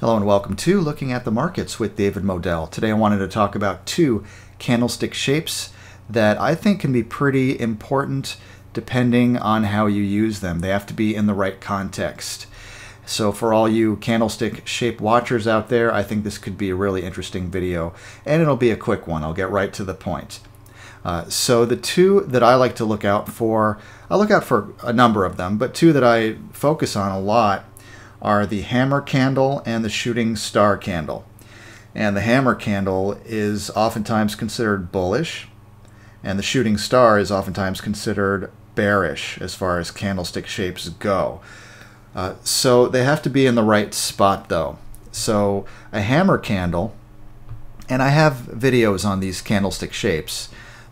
Hello and welcome to Looking at the Markets with David Moadel. Today I wanted to talk about two candlestick shapes that I think can be pretty important depending on how you use them. They have to be in the right context. So for all you candlestick shape watchers out there, I think this could be a really interesting video and it'll be a quick one. I'll get right to the point. Uh, so the two that I like to look out for, I look out for a number of them, but two that I focus on a lot are the hammer candle and the shooting star candle. And the hammer candle is oftentimes considered bullish, and the shooting star is oftentimes considered bearish as far as candlestick shapes go. Uh, so they have to be in the right spot though. So a hammer candle, and I have videos on these candlestick shapes,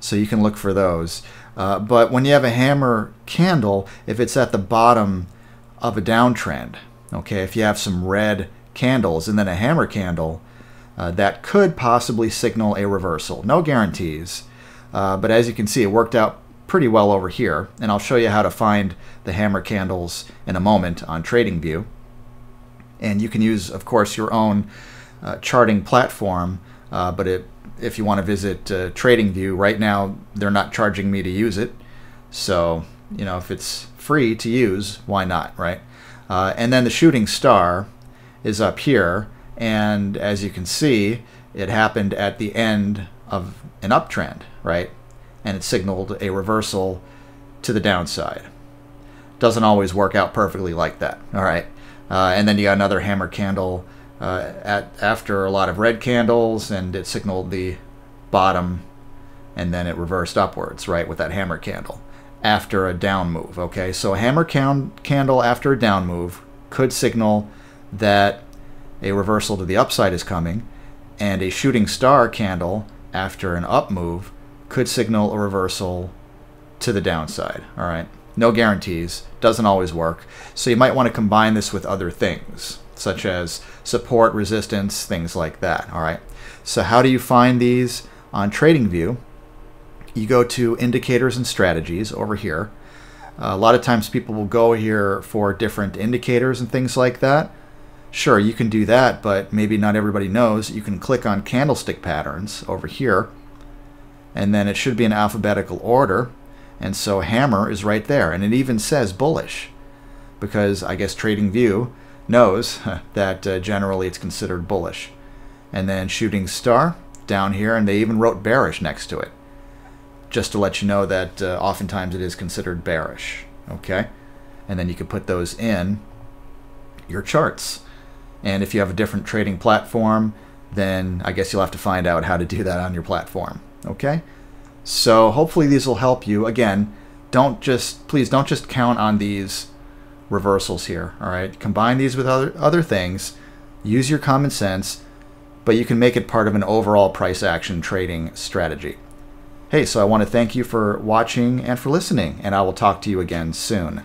so you can look for those. Uh, but when you have a hammer candle, if it's at the bottom of a downtrend, okay, if you have some red candles and then a hammer candle, uh, that could possibly signal a reversal. No guarantees, uh, but as you can see, it worked out pretty well over here, and I'll show you how to find the hammer candles in a moment on TradingView. And you can use, of course, your own uh, charting platform, uh, but it, if you want to visit uh, TradingView, right now they're not charging me to use it. So, you know, if it's free to use, why not, right? Uh, and then the shooting star is up here, and as you can see, it happened at the end of an uptrend, right? And it signaled a reversal to the downside. Doesn't always work out perfectly like that, all right? Uh, and then you got another hammer candle uh, at after a lot of red candles, and it signaled the bottom, and then it reversed upwards, right, with that hammer candle after a down move. Okay, so a hammer can- candle after a down move could signal that a reversal to the upside is coming, and a shooting star candle after an up move could signal a reversal to the downside. All right, no guarantees, doesn't always work. So you might want to combine this with other things, such as support, resistance, things like that. All right, so how do you find these on TradingView? you go to indicators and strategies over here. Uh, a lot of times people will go here for different indicators and things like that. Sure, you can do that, but maybe not everybody knows. You can click on candlestick patterns over here, and then it should be in alphabetical order. And so hammer is right there, and it even says bullish, because I guess TradingView knows that uh, generally it's considered bullish. And then shooting star down here, and they even wrote bearish next to it just to let you know that uh, oftentimes it is considered bearish. Okay? And then you can put those in your charts. And if you have a different trading platform, then I guess you'll have to find out how to do that on your platform. Okay? So hopefully these will help you. Again, don't just, please don't just count on these reversals here. All right? Combine these with other, other things. Use your common sense, but you can make it part of an overall price action trading strategy. Hey, so I want to thank you for watching and for listening, and I will talk to you again soon.